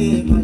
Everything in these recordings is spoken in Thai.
Yeah.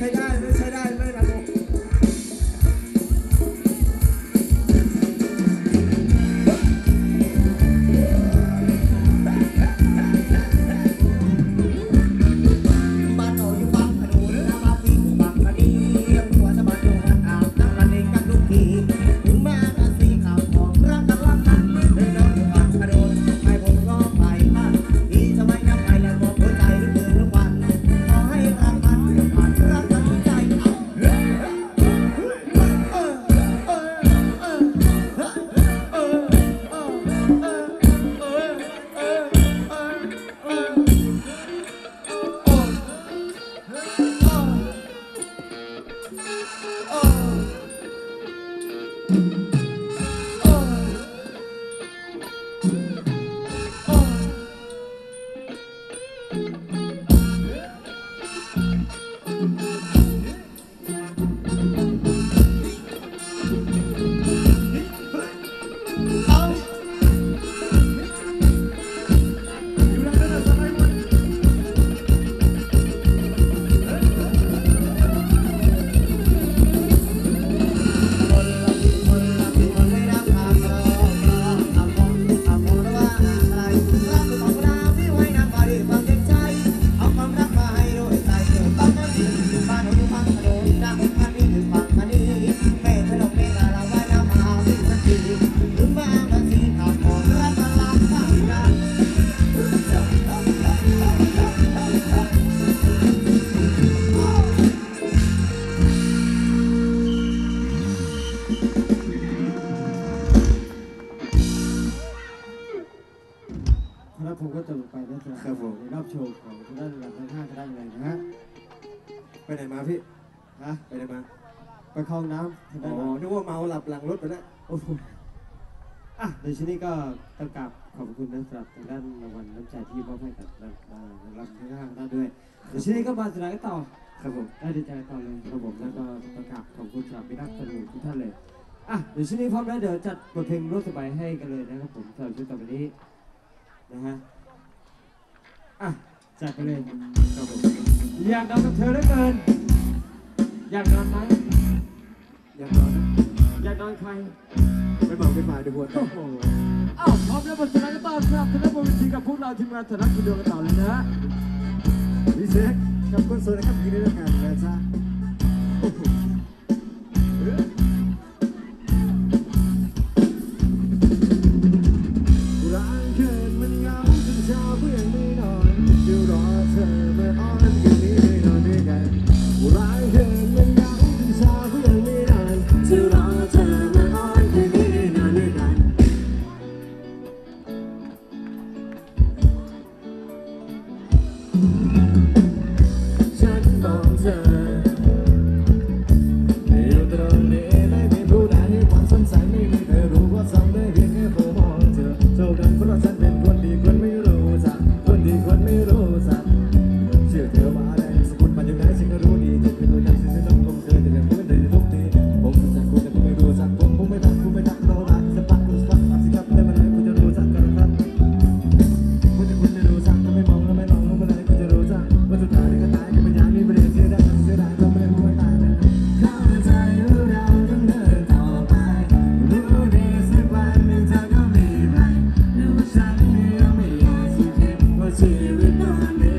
Hey guys, โชว์ของคุณด้านหลังทั้งห้าจะได้ยังไงนะฮะไปไหนมาพี่ ฮะไปไหนมา ไปคลองน้ำทางด้าหนึกว่าเมาหลับหลังรถไปแล้ว โอ้โหอะในชิ้นนี้ก็ต้องกราบขอบคุณนะครับทางด้านรางวัลน้ำใจที่มอบให้กับนักดาราทั้งห้าท่านด้วยในชิ้นนี้ก็มาแสดงกันต่อครับผมได้ดีใจต่อเลยครับผมแล้วก็ประกราบขอบคุณสำหรับพี่นักแสดงทุกท่านเลยอะเดี๋ยวชิ้นนี้พร้อมแล้วเดี๋ยวจัดบทเพลงรถสบายให้กันเลยนะครับผมสำหรับชุดต่อไปนี้นะฮะ อจัดไปเลยครับผมอยากนอนกับเธอเหลือเกิน อยากนอนไหมอยากนอนนะอยากนอนใครไม่บอกไม่ฝ่ายเดี๋ยวปวดโอ้โหอ้าวพร้อมแล้วบนสนานก็ต่อครับคณะบริษัทกับพวกเราทีมงานธนักคุณดวงกันต่อเลยนะวิเศษกกับคนสวยนะครับยินดีด้วยกันนะจ๊ะโอ้โห i'm know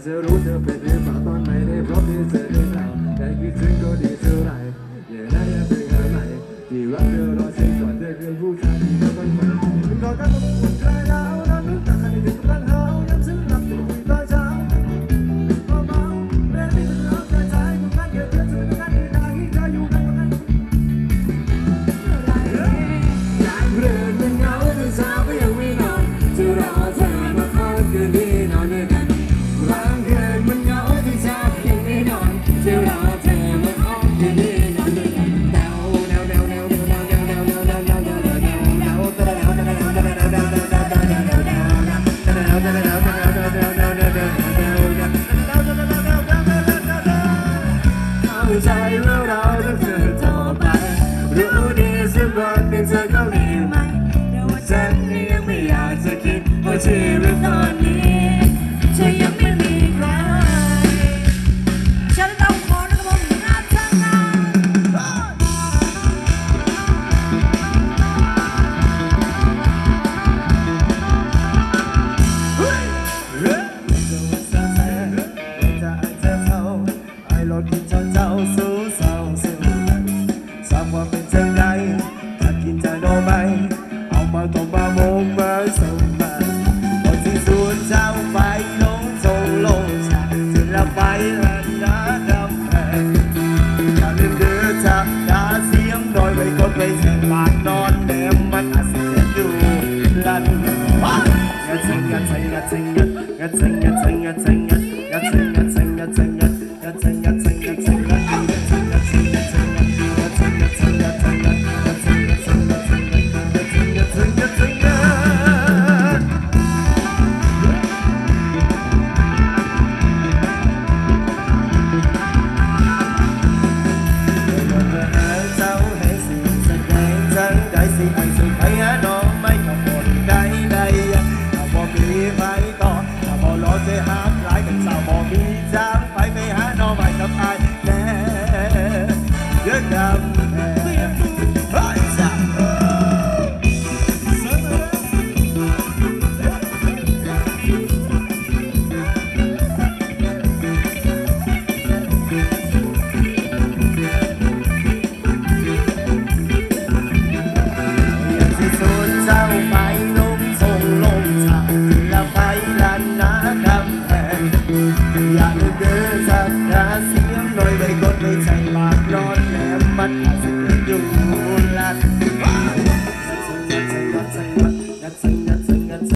fazer o